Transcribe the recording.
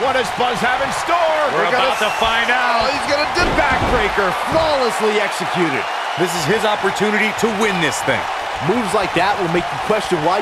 What does Buzz have in store? We're, about to find out. Oh, he's gonna do backbreaker, flawlessly executed. This is his opportunity to win this thing. Moves like that will make you question why